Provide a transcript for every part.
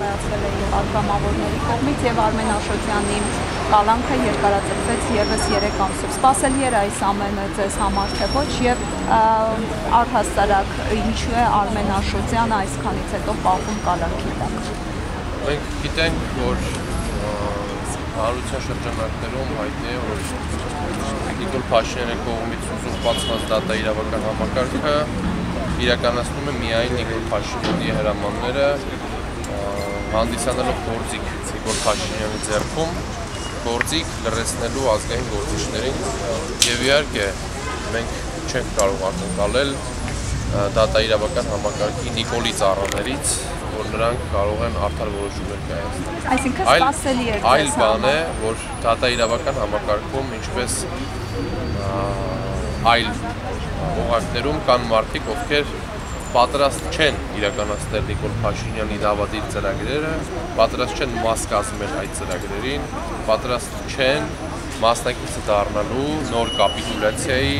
Կայացվել է եւ արտամավորների կողմից եւ Արմեն Աշոտյանի կալանքը երկարաձգվեց եւս 3 ամսով։ Սպասելի էր այս ամենը ձեզ համար թե ոչ եւ առհաստարակ ինչու է Արմեն Աշոտյանը այսքանից հետո պահում կալանքի տակ։ Մենք գիտենք, որ հանրության շրջանակներում հայտնի է, որ Նիկոլ Փաշինյանի կողմից ուզուրպացված դատա իրավական համակարգը իրականացնում է միայն Նիկոլ Փաշինյանի հրամանները հանդիսանալով գործիք Սիգոր Փաշինյանի ձեռքում գործիք լրացնելու ազգային գործիչներին եւ իհարկե մենք չենք կարող ակնկալել դատաիրավական համակարգի Նիկոլի ծառաներից որ նրանք կարող են արդար որոշումներ կայացնել։ Այսինքն սпасելի է։ Այլ բան է, որ դատաիրավական համակարգում ինչպես այլ օղակներում կան մարդիկ, ովքեր պատրաստ չեն իրականացնել Նիկոլ Փաշինյանի դավադիր ծրագրերը, պատրաստ չեն մաս կազմել այդ ծրագրերին, պատրաստ չեն մասնակիցը դառնալու նոր կապիտուլյացիայի,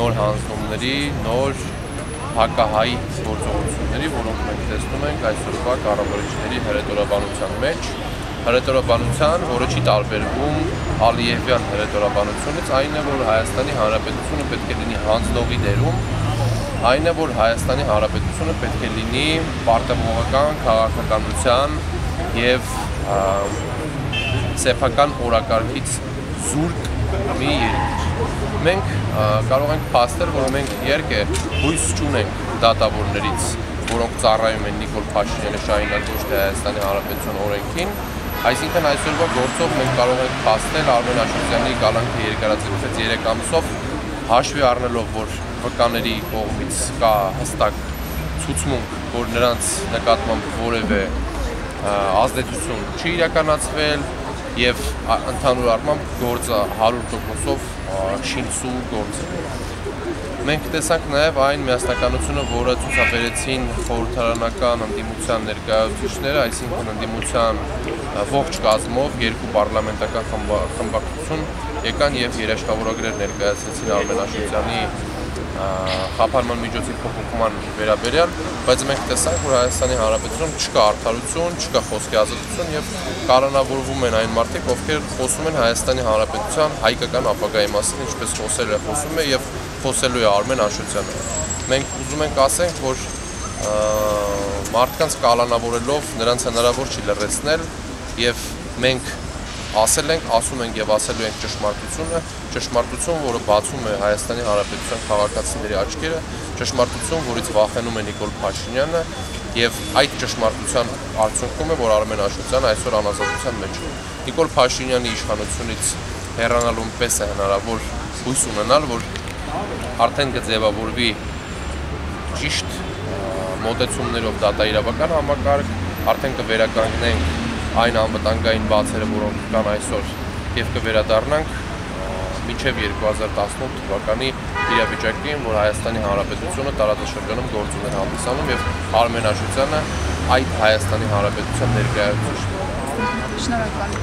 նոր հանձնումների, նոր հակահայ գործողությունների, որոնք մենք տեսնում ենք այսօրվա կառավարիչների հրետորաբանության մեջ, հրետորաբանության, որը չի տարբերվում Ալիևյան հրետորաբանությունից, այն է, որ Հայաստանի Հանրապետությունը պետք է լինի հանձնողի դերում, այն է, որ Հայաստանի Հանրապետությունը պետք է լինի պարտավորական քաղաքականության եւ սեփական օրակարգից զուրկ մի երկիր։ Մենք կարող ենք փաստել, որ մենք իհարկե հույս չունենք դատավորներից, որոնք ծառայում են Նիկոլ Փաշինյանի շահինակ ոչ թե Հայաստանի Հանրապետության օրենքին, այսինքն այսօրվա գործով մենք կարող ենք փաստել Արմեն Աշոտյանի կալանքը երկարաձգվեց 3 ամսով, հաշվի առնելով, որ վկաների կողմից կա հստակ ցուցմունք, որ նրանց նկատմամբ որևէ ազդեցություն չի իրականացվել, եւ ընդհանուր առմամբ գործը 100%-ով շինցու գործ Մենք տեսանք նաև այն միասնականությունը, որը ցուցաբերեցին խորհրդարանական ընդդիմության ներկայացուցիչները, այսինքն ընդդիմության ողջ կազմով երկու պարլամենտական խմբակցություն եկան եւ երաշխավորագրեր ներկայացրեցին Արմեն Աշոտյանի խափանման միջոցի փոփոխման վերաբերյալ, բայց մենք տեսանք, որ Հայաստանի Հանրապետությունում չկա արդարություն, չկա խոսքի ազատություն եւ կանոնավորվում են այն մարդիկ, ովքեր խոսում են Հայաստանի Հանրապետության հայկական ապագայի մասին, ինչպես խոսել է խոսում է եւ խոսելու է Արմեն Աշոտյանը։ Մենք ուզում ենք ասենք, որ մարդկանց կալանավորելով նրանց հնարավոր չի լրացնել եւ մենք ասել ենք, ասում ենք եւ ասելու ենք ճշմարտությունը, ճշմարտություն, որը բացում է Հայաստանի Հանրապետության քաղաքացիների աչքերը, ճշմարտություն, որից վախենում է Նիկոլ Փաշինյանը եւ այդ ճշմարտության արդյունքում է, որ Արմեն Աշոտյանը այսօր անազատության մեջ է։ Նիկոլ Փաշինյանի իշխանությունից հեռանալուն պես է հնարավոր հույս ունենալ, որ արդեն կձևավորվի ճիշտ մոտեցումներով դատաիրավական համակարգ, արդեն կվերականգնենք այն անվտանգային բացերը, որոնք կան այսօր եւ կվերադառնանք մինչև 2018 թվականի իրավիճակին, որ Հայաստանի Հանրապետությունը տարածաշրջանում գործունեություն հանդիսանում եւ Արմեն Աշոտյանը այդ Հայաստանի Հանրապետության ներկայացուցիչն է։ Շնորհակալ